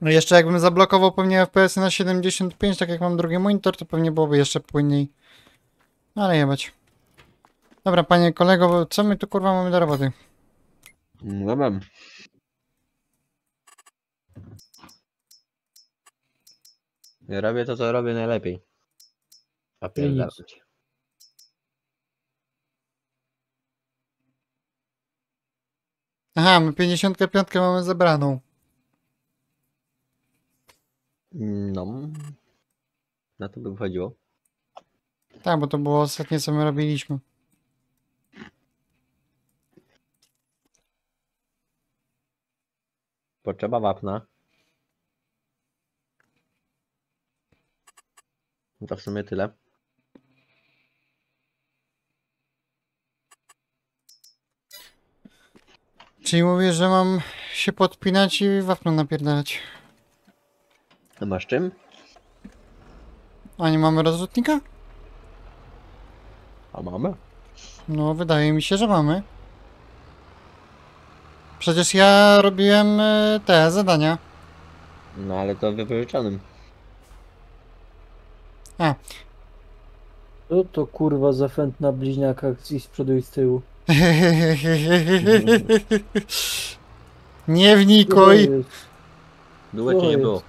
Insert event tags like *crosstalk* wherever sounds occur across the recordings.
No jeszcze jakbym zablokował pewnie FPS na 75, tak jak mam drugi monitor, to pewnie byłoby jeszcze płynniej. No Ale jebać. Dobra, panie kolego, bo co my tu kurwa mamy do roboty? No mam. Ja robię to, co robię najlepiej. A. Aha, my 55 mamy zebraną. No. Na to by wychodziło. Tak, bo to było ostatnie co my robiliśmy. Potrzeba wapna. No to w sumie tyle. Czyli mówisz, że mam się podpinać i wapno napierdalać. A masz czym? A nie mamy rozrzutnika? A mamy? No, wydaje mi się, że mamy. Przecież ja robiłem e, te zadania. No ale to wypożyczonym. A, Co to kurwa za fent na bliźniakach i z przodu i z tyłu? *laughs* nie Co jest? Cię nie jest? było.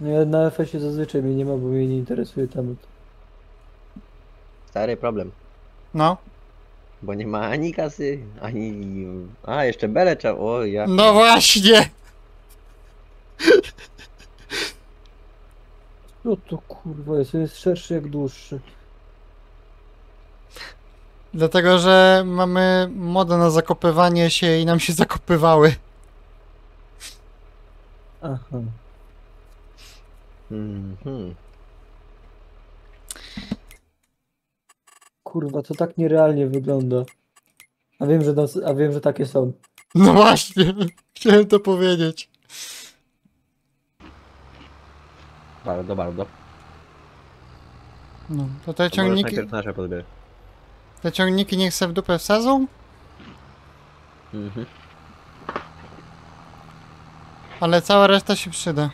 No ja na FS-ie zazwyczaj mnie nie ma, bo mnie nie interesuje temat. Stary problem. No, Bo nie ma ani kasy, ani... A, jeszcze belę trzeba... O, ja... no właśnie. Co to kurwa jest? On jest szerszy jak dłuższy. Dlatego, że mamy modę na zakopywanie się i nam się zakopywały. Aha. Mhm. Kurwa, to tak nierealnie wygląda. A wiem, że, nas, a wiem, że takie są. No właśnie, *laughs* chciałem to powiedzieć. Bardzo, bardzo. No, to te To możesz ciągniki, najpierw nasze podbierać. te ciągniki niech se w dupę wsadzą, Mhm. ale cała reszta się przyda.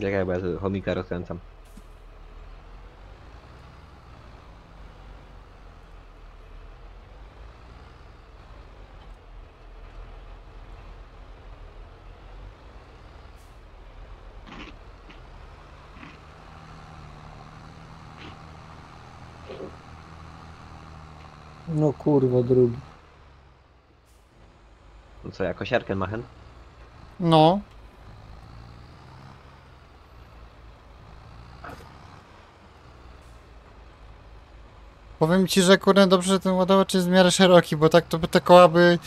Czekaj, bo ja sobie chomika rozkręcam. No kurwa, drugi. No co, ja kosiarkę machen? No. Powiem ci, że kurde dobrze, że ten ładowacz jest w miarę szeroki, bo tak to by te koła by...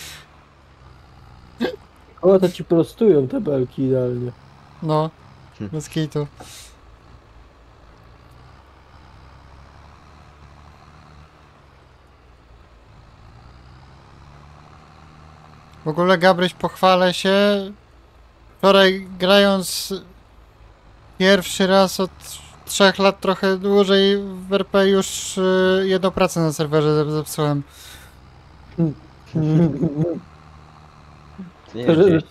O, to ci prostują te belki idealnie. No, Hm. bez kitu. W ogóle Gabryś pochwalę się. Wczoraj grając pierwszy raz od trzech lat trochę dłużej w RP już y, jedną pracę na serwerze zep- zepsułem. Nie To, że-.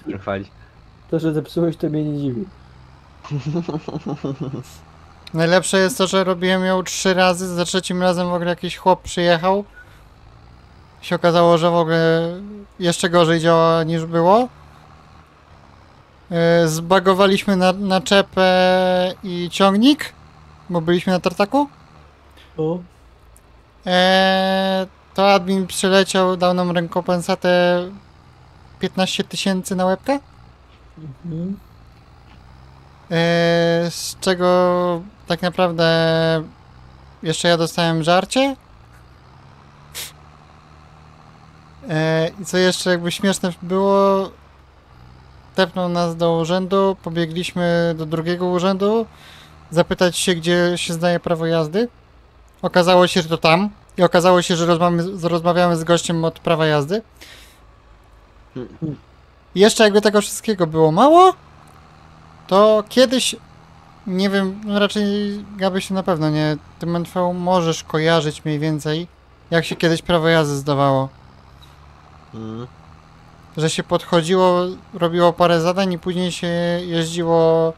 To, że zepsułeś, to mnie nie dziwi. *laughs* Najlepsze jest to, że robiłem ją trzy razy, za trzecim razem w ogóle jakiś chłop przyjechał. Się okazało, że w ogóle jeszcze gorzej działa niż było. Yy, Zbagowaliśmy na, naczepę i ciągnik, bo byliśmy na tartaku. O, Eee, to admin przyleciał, dał nam rekompensatę 15 tysięcy na łebkę. mhm. Eee, z czego tak naprawdę jeszcze ja dostałem żarcie. Eee, I co jeszcze jakby śmieszne było, tepnął nas do urzędu, pobiegliśmy do drugiego urzędu, zapytać się, gdzie się zdaje prawo jazdy. Okazało się, że to tam. I okazało się, że rozmawiamy, rozmawiamy z gościem od prawa jazdy. I jeszcze jakby tego wszystkiego było mało, to kiedyś, nie wiem, no raczej Gaby się na pewno nie, tym NV możesz kojarzyć mniej więcej, jak się kiedyś prawo jazdy zdawało. Mm. że się podchodziło, robiło parę zadań i później się jeździło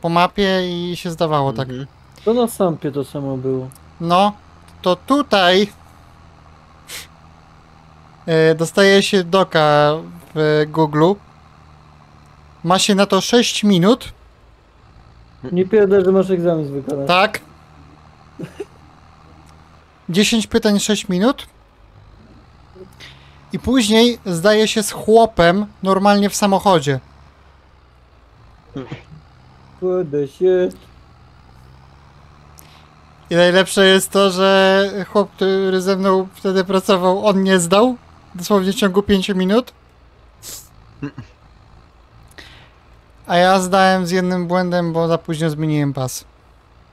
po mapie i się zdawało tak. Mhm. To na sampie to samo było. No, to tutaj e, dostaje się doka w Google. Ma się na to 6 minut, Nie pierdolę, że masz egzamin wykonać. tak? 10 pytań, 6 minut. I później zdaje się z chłopem normalnie w samochodzie. Kurde się. I najlepsze jest to, że chłop, który ze mną wtedy pracował, on nie zdał. Dosłownie w ciągu 5 minut. A ja zdałem z jednym błędem, bo za późno zmieniłem pas.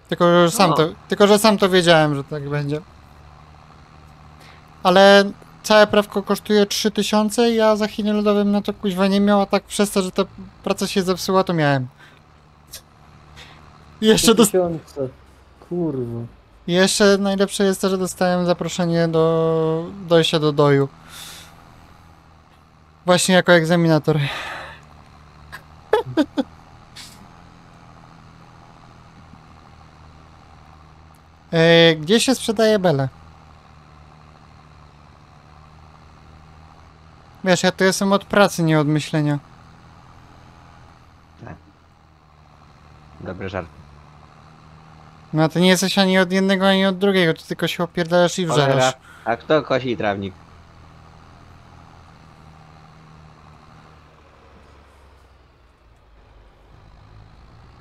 Tylko, że sam to, tylko, że sam to wiedziałem, że tak będzie. Ale całe prawko kosztuje 3000 i ja za Chiny lodowym na to kuźwa nie miał, a tak przez to, że ta praca się zepsuła, to miałem. Jeszcze Tysiące. Kurwa. Jeszcze najlepsze jest to, że dostałem zaproszenie do dojścia do doju. Właśnie jako egzaminator. *laughs* e, gdzie się sprzedaje bele? Wiesz, ja tu jestem od pracy, nie od myślenia. Dobry żart. No a ty nie jesteś ani od jednego, ani od drugiego, ty tylko się opierdalasz i Cholera. wżerasz. A kto kosi trawnik?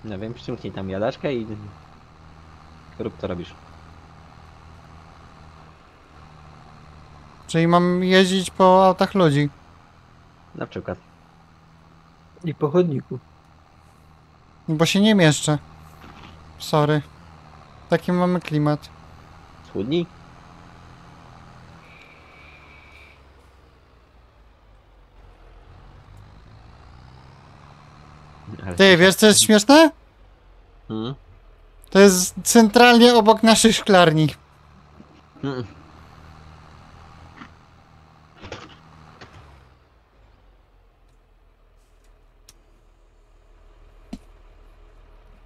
No wiem, przyciągnij tam jadaczkę i... Rób co robisz. Czyli mam jeździć po autach ludzi. Na przykład. I po chodniku. Bo się nie mieszczę. Sorry. Taki mamy klimat. Schudnij? Ale Ty, wiesz co jest śmieszne? Hmm? To jest centralnie obok naszej szklarni. Hmm.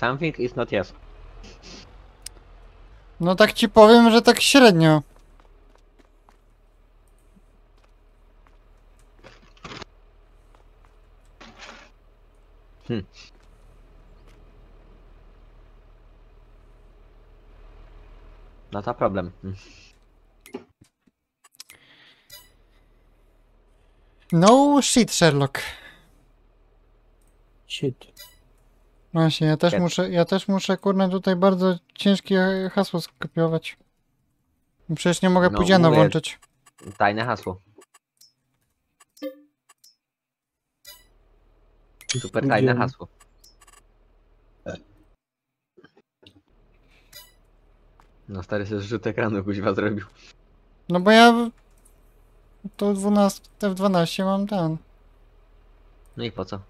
Something is not yes. No tak ci powiem, że tak średnio. No to problem. Hmm. No shit, Sherlock. Shit. Właśnie, ja też muszę, ja też muszę, kurna, tutaj bardzo ciężkie hasło skopiować. Przecież nie mogę No, Pudziana włączyć. Tajne hasło. Super tajne hasło. No stary sobie zrzut ekranu kuźwa zrobił. No bo ja w- to 12, te w 12 mam ten. No i po co?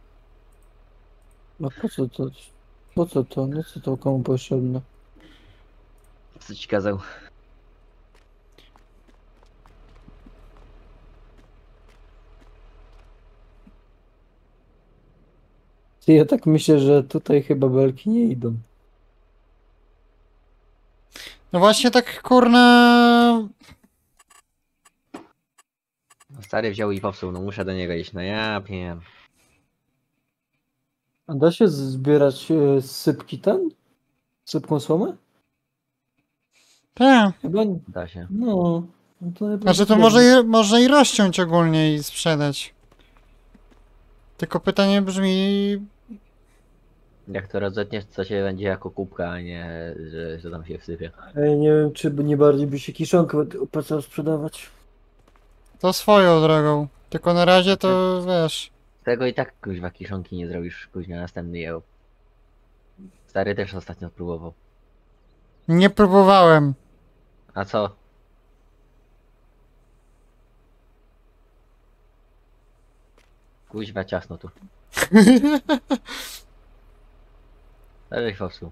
No po co to? Po co to? No co to komu potrzebne? Co ci kazał? Ty, ja tak myślę, że tutaj chyba belki nie idą. No właśnie tak, kurna... No stary wziął i popsuł, no muszę do niego iść. No ja wiem. A da się zbierać e, sypki ten? Sypką słomę? Tak. Chyba nie. Da się. No. no to Znaczy to może i, może i rozciąć ogólnie i sprzedać. Tylko pytanie brzmi, Jak to rozetniesz, to się będzie jako kubka, a nie, że, że tam się wsypie. Ej, nie wiem, czy by nie bardziej by się kiszonkę opłacało sprzedawać. to swoją drogą. Tylko na razie to wiesz. Tego i tak kuźwa kiszonki nie zrobisz kuźwa następny jeł. Stary też ostatnio próbował. Nie próbowałem. A co? Kuźwa ciasno tu. *laughs* Ale fosł.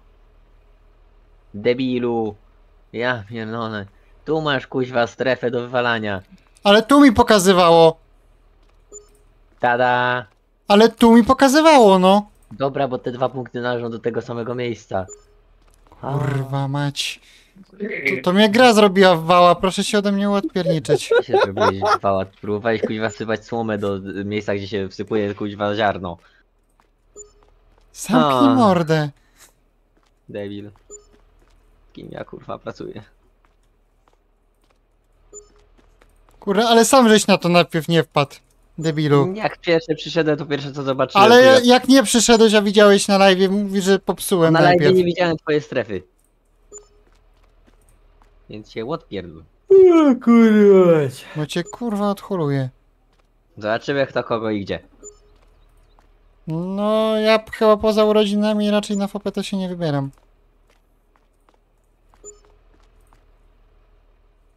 Debilu! Ja pierdolę. Tu masz kuźwa strefę do wywalania. Ale tu mi pokazywało. Tada! Ale tu mi pokazywało, no. Dobra, bo te dwa punkty należą do tego samego miejsca. A, Kurwa mać. To, to mnie gra zrobiła w wała, proszę się ode mnie odpierniczyć. Co *laughs* się zrobiłeś dwa Próbowałeś kuźwa sypać słomę do miejsca, gdzie się wsypuje kuźwa ziarno. Zamknij A. mordę. Debil. Kim ja kurwa pracuję? Kurwa, ale sam żeś na to najpierw nie wpadł. Debilu. Jak pierwszy przyszedłem, to pierwsze co zobaczyłem. Ale ja- jak nie przyszedłeś, a widziałeś na live, mówi, że popsułem Na live nie widziałem twojej strefy. Więc się odpierdol. O kurwa. Bo cię kurwa odholuje. Zobaczymy kto kogo i gdzie. No, ja chyba poza urodzinami raczej na FOP to się nie wybieram.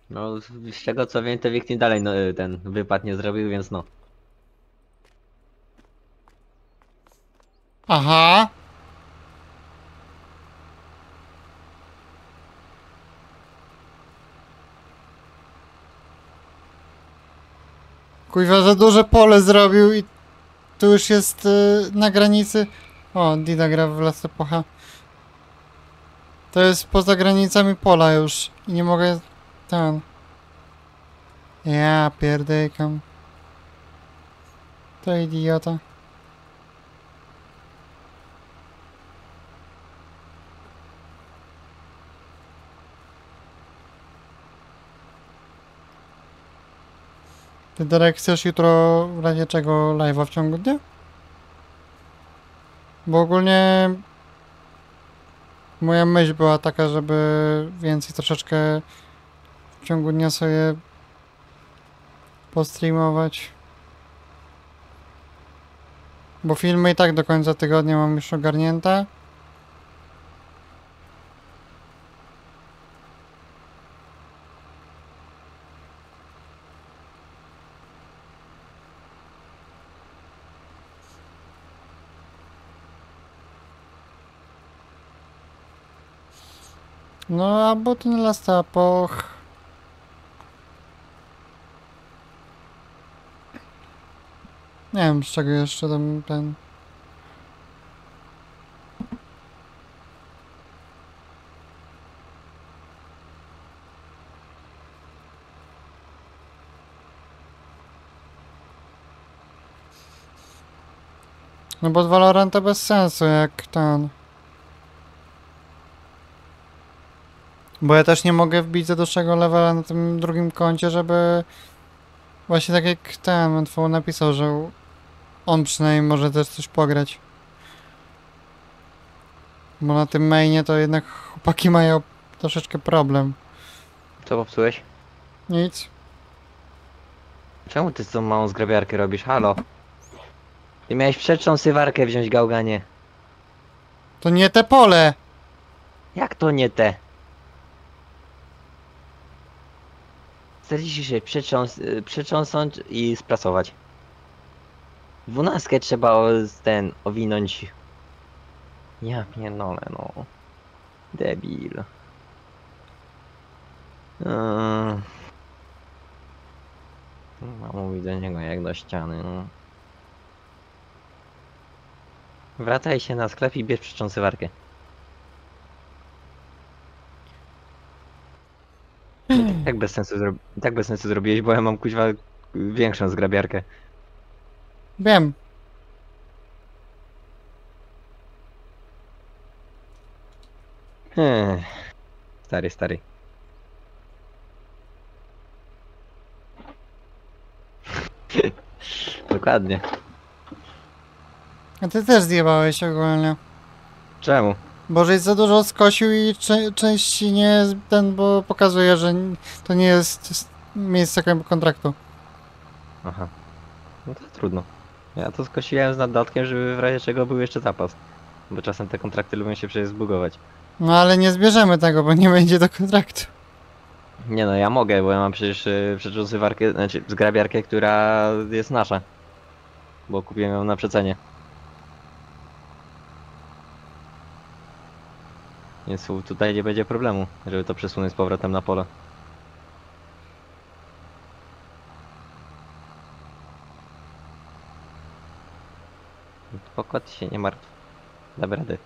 No, z czego co wiem, to Wiktin dalej no, ten wypad nie zrobił, więc no. Aha. Kuźwa, za duże pole zrobił i tu już jest y, na granicy. O, Dida gra w Las Epocha. To jest poza granicami pola już i nie mogę ten. Ja pierdykam. To idiota. Ty Darek chcesz jutro w razie czego live'a w ciągu dnia? Bo ogólnie moja myśl była taka, żeby więcej troszeczkę w ciągu dnia sobie postreamować. Bo filmy i tak do końca tygodnia mam już ogarnięte. No, albo ten Last Epoch. Nie wiem, z czego jeszcze tam ten... No bo Valoranta bez sensu, jak ten... Bo ja też nie mogę wbić za dłuższego levela na tym drugim koncie, żeby... Właśnie tak jak ten Mentful napisał, że on przynajmniej może też coś pograć. Bo na tym mainie to jednak chłopaki mają troszeczkę problem. Co popsułeś? Nic. Czemu ty tą małą zgrabiarkę robisz? Halo? Ty miałeś przetrząsywarkę wziąć gałganie. To nie te pole! Jak to nie te? 46 przetrząs, y, przetrząsnąć i sprasować. Dwunastkę trzeba ten owinąć. Ja pierdolę no. Debil. Eee. Mam mówić do niego jak do ściany, no. Wracaj się na sklep i bierz przetrząsywarkę. Tak bez sensu zro... tak bez sensu zrobiłeś, bo ja mam kuźwa większą zgrabiarkę. Wiem. Ech. Stary, stary. *laughs* Dokładnie. A ty też zjebałeś ogólnie. Czemu? Bo żeś za dużo skosił i cze- części nie ten, bo pokazuje, że to nie jest miejsce kon- kontraktu. Aha. No to trudno. Ja to skosiłem z naddatkiem, żeby w razie czego był jeszcze zapas. Bo czasem te kontrakty lubią się przecież zbugować. No ale nie zbierzemy tego, bo nie będzie do kontraktu. Nie no, ja mogę, bo ja mam przecież yy, przeczusywarkę, znaczy zgrabiarkę, która jest nasza. Bo kupiłem ją na przecenie. Więc tu- tutaj nie będzie problemu, żeby to przesunąć z powrotem na pole. Pokład się nie martw. Dam radę.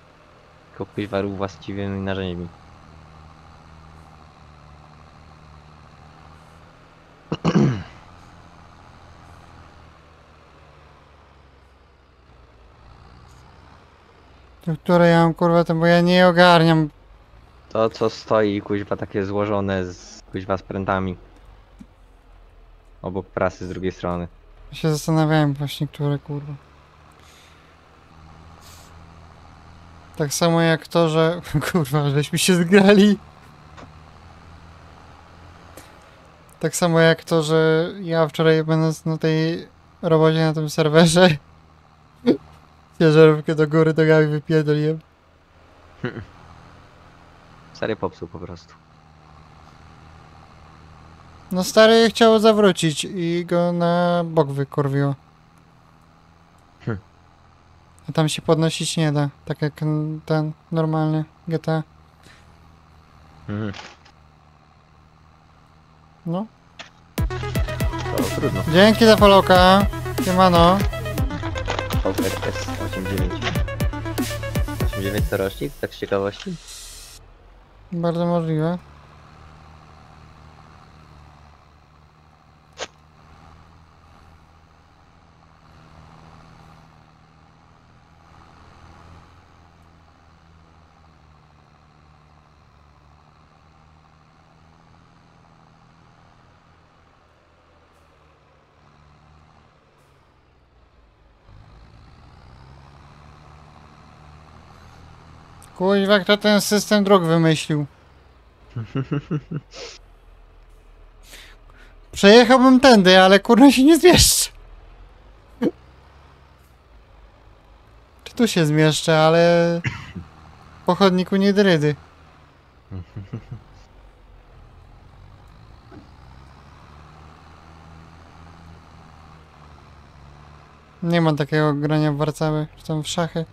Tylko właściwymi narzędziami. To które ja mam kurwa, to bo ja nie ogarniam. To co stoi kuźwa takie złożone z kuźwa z prętami. Obok prasy z drugiej strony. się zastanawiałem właśnie, które kurwa. Tak samo jak to, że *laughs* kurwa, żeśmy się zgrali. Tak samo jak to, że ja wczoraj będąc na tej robocie na tym serwerze *laughs* ciężarówkę do góry nogami wypierdoliłem. *laughs* Stary popsuł po prostu. No stary chciał zawrócić i go na bok wykurwiło. Hm. A tam się podnosić nie da, tak jak ten normalny GTA. Mhm. No. To trudno. Dzięki za followka. Siemano. VRS 89. 89 to rocznik, tak z ciekawości? Bardzo możliwe. Kuźwa, kto ten system dróg wymyślił? Przejechałbym tędy, ale kurna się nie zmieszczę. Czy tu się zmieszczę, ale po chodniku nie drydy. Nie ma takiego grania w Warszawy, czy tam w szachy.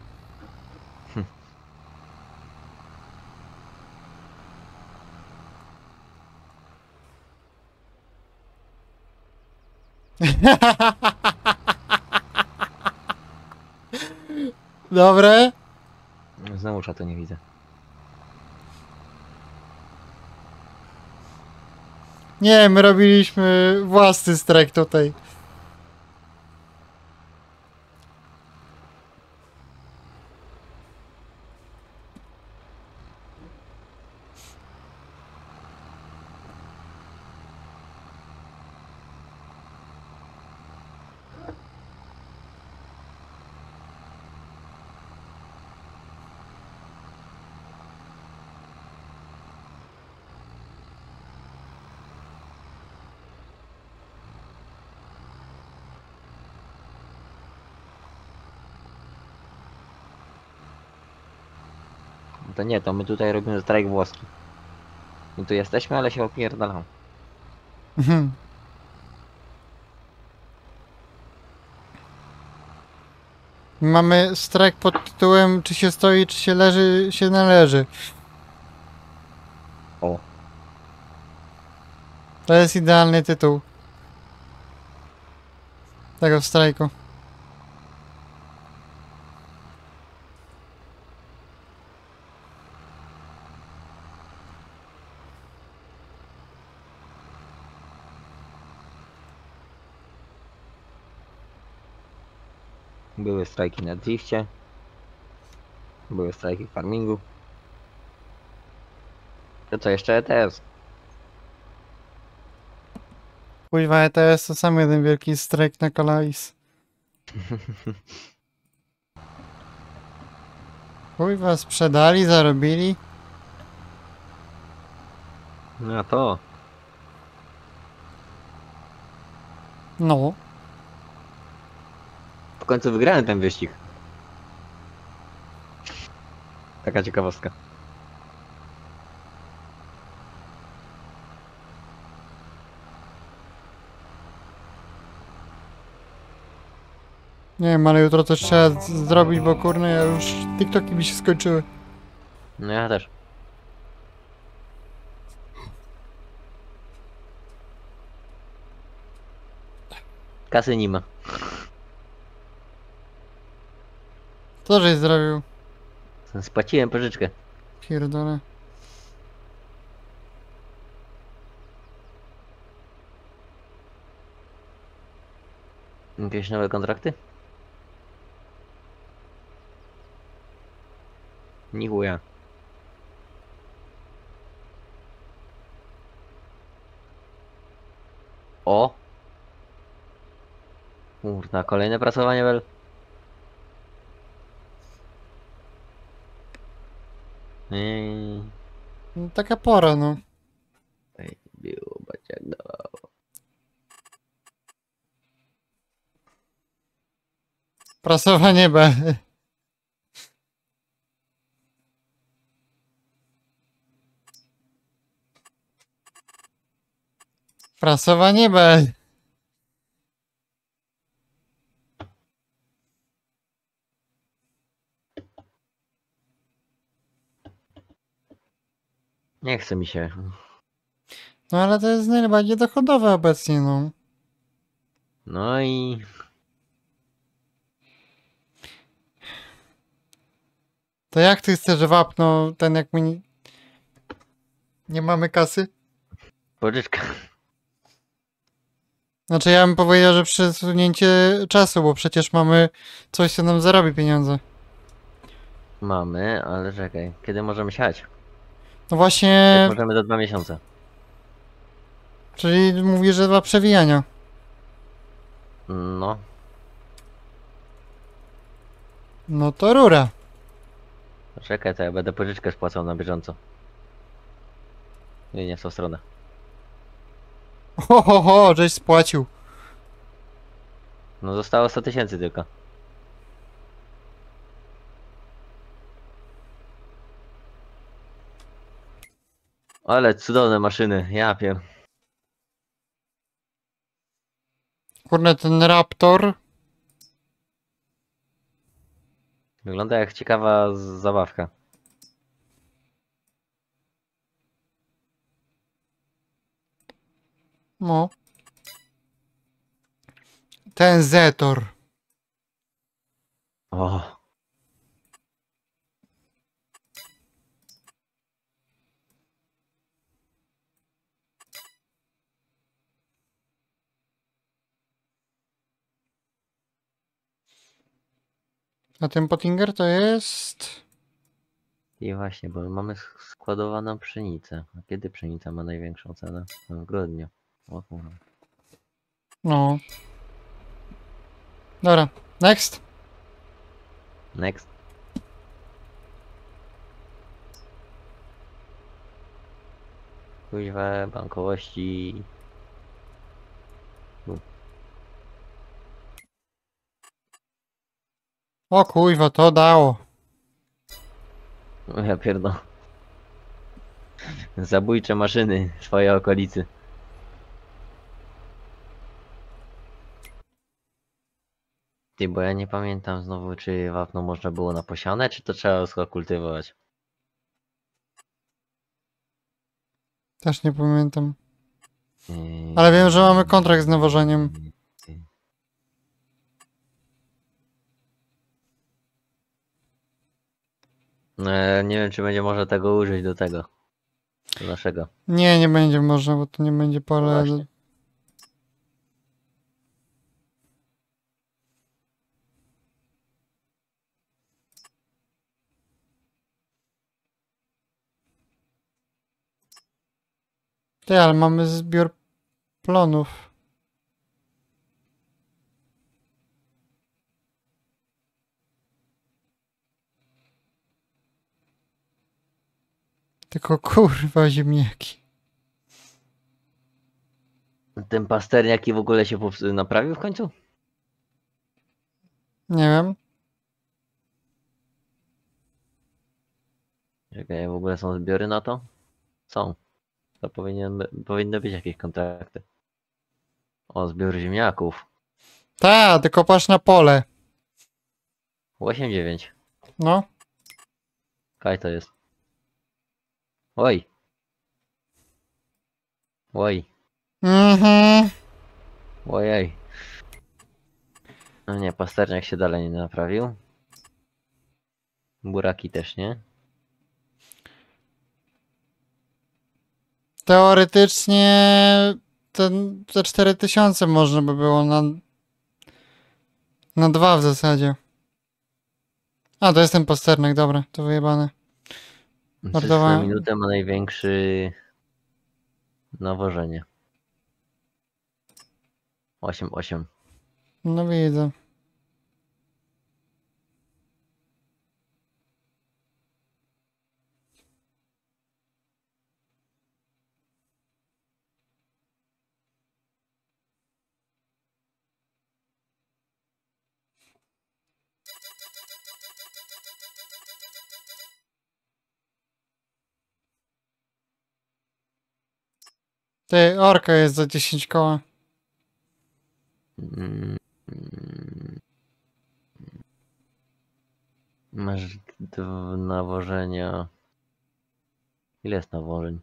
*laughs* Dobre. Znowu czatu nie widzę. Nie, my robiliśmy własny strajk tutaj. To nie, to my tutaj robimy strajk włoski. My tu jesteśmy, ale się opierdalam. Mhm. Mamy strajk pod tytułem czy się stoi, czy się leży, się należy. O. To jest idealny tytuł. Tego strajku. Były strajki na drifcie. Były strajki w farmingu. To co jeszcze ETS? Kuźwa ETS to sam jeden wielki strajk na Kalais. *laughs* Kuźwa, sprzedali, zarobili. No to. No. Końcu wygrałem ten wyścig. Taka ciekawostka. Nie wiem, ale jutro coś trzeba z- zrobić, bo kurno, ja już TikToki mi się skończyły. No ja też. Kasy nie ma. Co żeś zrobił? Spłaciłem pożyczkę. Pierdolę. Jakieś nowe kontrakty? Nie chuja. O! Kurna, kolejne prasowanie bel. Ej, No, taka pora, no. było dawał. Prasowanie B. Prasowanie B. Nie chce mi się. No ale to jest najbardziej dochodowe obecnie, no. No i To jak ty chcesz wapno ten jak my nie, mamy kasy? pożyczka. Znaczy ja bym powiedział, że przesunięcie czasu, bo przecież mamy coś, co nam zarobi pieniądze. Mamy, ale czekaj, kiedy możemy siać? No właśnie, Jak możemy za dwa miesiące. czyli mówisz, że dwa przewijania. No, No to rura. czekaj, to ja będę pożyczkę spłacał na bieżąco. Nie, nie w tą stronę. Ho, ho, ho, żeś spłacił. No zostało 100 tysięcy tylko. Ale cudowne maszyny, ja pier... Kurde, ten Raptor. Wygląda jak ciekawa zabawka. No. Ten Zetor. O, A ten Pottinger to jest... i właśnie, bo mamy sk- składowaną pszenicę. A kiedy pszenica ma największą cenę? No, W grudniu. O kurwa. No. Dobra, next. Next. Kuźwa, bankowości. O kurwa, to dało. O ja pierdolę. Zabójcze maszyny w swojej okolicy. Ty, bo ja nie pamiętam znowu, czy wapno można było na posiane, czy to trzeba tylko kultywować. Też nie pamiętam. Yy, Ale wiem, że mamy kontrakt z nawożeniem. E, nie wiem, czy będzie można tego użyć do tego. Do naszego. Nie, nie będzie można, bo to nie będzie pole. właśnie. Ty, ale mamy zbiór plonów. Tylko kurwa ziemniaki. Ten pasterniak i w ogóle się naprawił w końcu? Nie wiem. Czekaj, w ogóle są zbiory na to? Są. To powinien, powinny być jakieś kontrakty. O, zbiór ziemniaków. Ta, ty kopasz na pole. 8-9. No. Kaj to jest? Oj. Oj. Mhm. Ojej. No nie, pasterniak się dalej nie naprawił. Buraki też nie. Teoretycznie ten, te 4000 można by było na na dwa w zasadzie. A, to jest ten pasternek, dobra, to wyjebane. Na minutę ma największy nawożenie. 8-8. No widzę. Ty, orka jest za 10 koła. Mm. Masz dwa nawożenia. Ile jest nawożeń?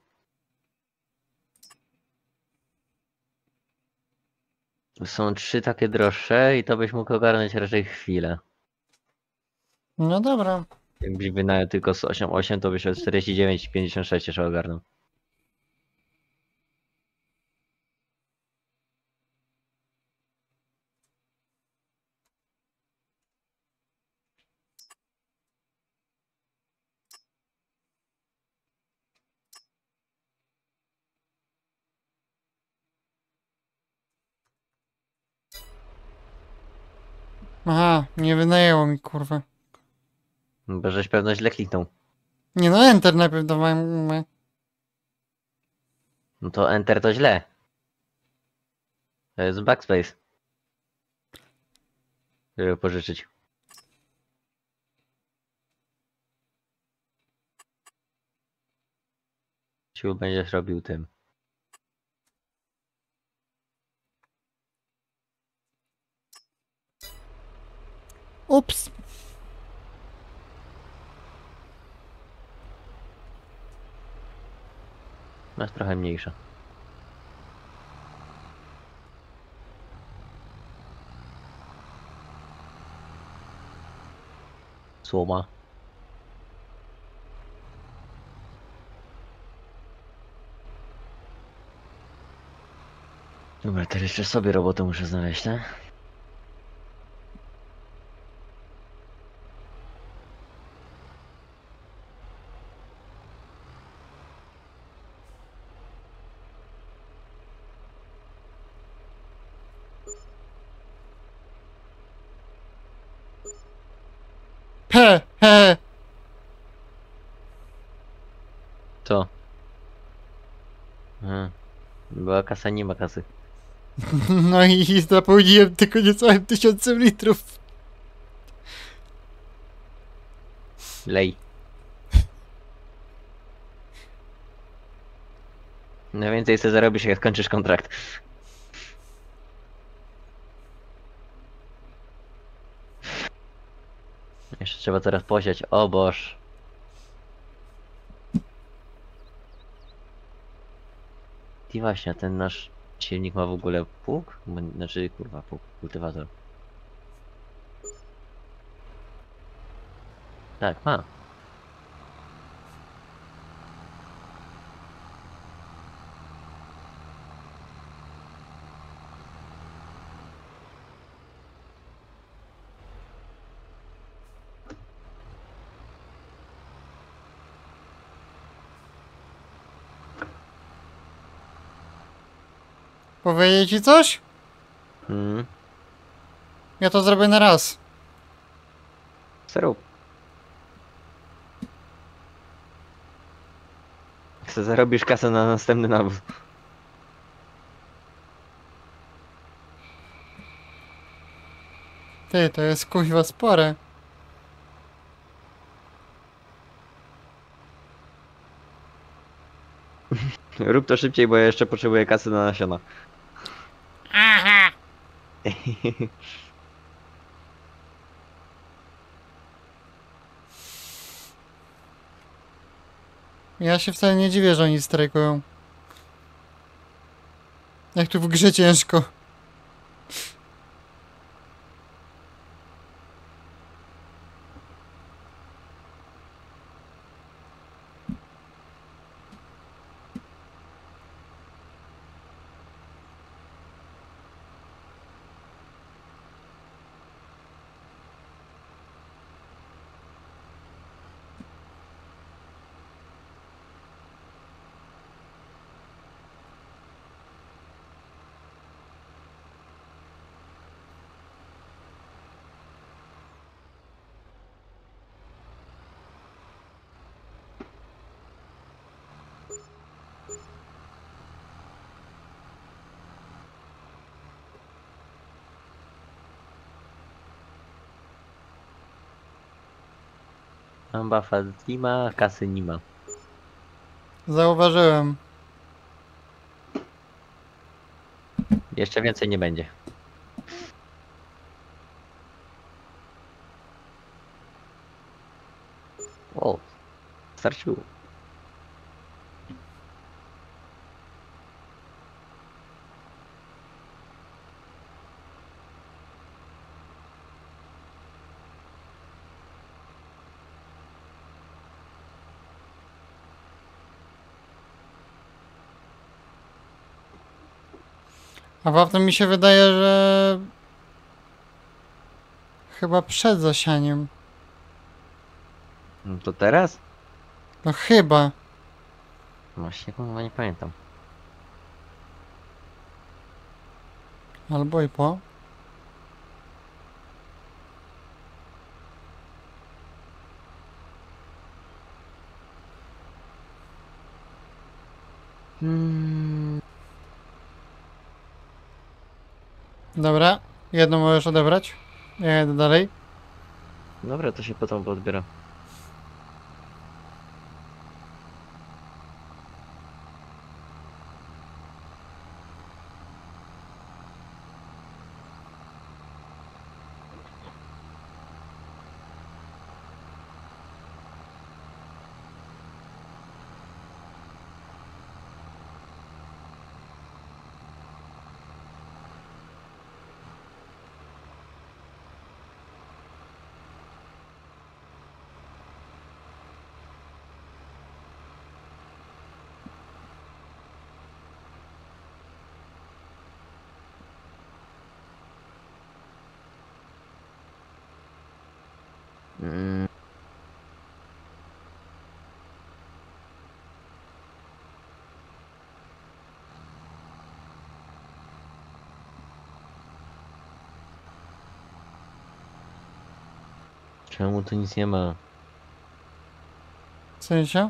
Są trzy takie droższe i to byś mógł ogarnąć raczej chwilę. No dobra. Jakbyś wynajął tylko z 8,8 to byś od 49,56 jeszcze ogarnął. Aha, nie wynajęło mi, kurwa. Bo żeś pewno źle kliknął. Nie no, enter najpierw dawałem. No to Enter to źle. To jest backspace. Żeby pożyczyć. Sił będziesz robił tym. Ups. Masz trochę mniejsza. Słoma. Dobra, teraz jeszcze sobie robotę muszę znaleźć, tak? He, he. Co? Aha. Była kasa, nie ma kasy. *laughs* No i napełniłem tylko niecałym tysiącem litrów. Lej. No więcej sobie zarobisz, jak skończysz kontrakt. Jeszcze trzeba teraz posiać. O boż. I właśnie, a ten nasz silnik ma w ogóle pług? Znaczy, kurwa, pług, kultywator. Tak, ma. Powiedzieć ci coś? Hmm. Ja to zrobię na raz. Zrób. Chcę zarobisz kasę na następny nawóz. Ty, to jest kuźwa spore. *laughs* Rób to szybciej, bo ja jeszcze potrzebuję kasy na nasiona. *laughs* Ja się wcale nie dziwię, że oni strajkują. Jak tu w grze ciężko. Amba Fatima, kasy nie ma. Zauważyłem. Jeszcze więcej nie będzie. O, starczyło. A potem mi się wydaje, że chyba przed zasianiem. No to teraz? No chyba. Właśnie kurwa nie pamiętam. Albo i po. Hmm. Dobra, jedną możesz odebrać. Ja jedę dalej. Dobra, to się potem odbiera. Mm. Czemu tu nic nie ma? W sensie?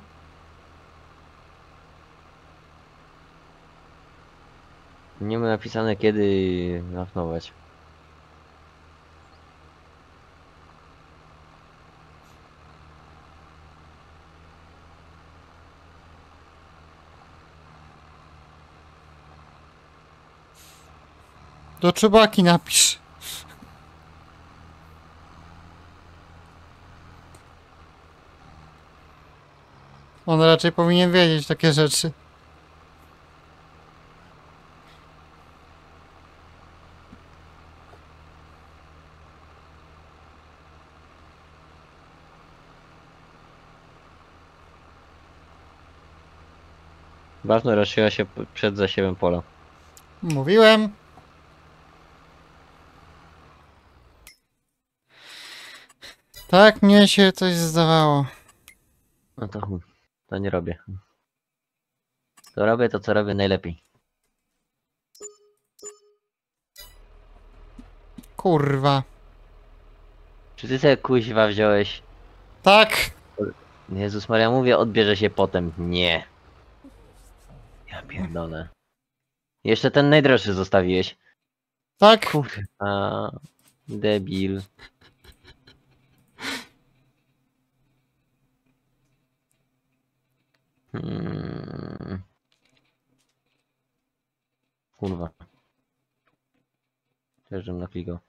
Nie ma napisane kiedy nafnować. Do czubaki napisz. On raczej powinien wiedzieć takie rzeczy. Ważne rozszyła się przed zasiewem pola. Mówiłem. Tak mnie się coś zdawało. No to chuj, to nie robię. To robię to, co robię najlepiej. Kurwa. Czy ty sobie kuźwa wziąłeś? Tak. Jezus Maria, mówię, odbierze się potem. Nie. Ja pierdolę. Jeszcze ten najdroższy zostawiłeś. Tak. Kurwa. Debil. Hmm. Kurwa. Też żebym naklikał.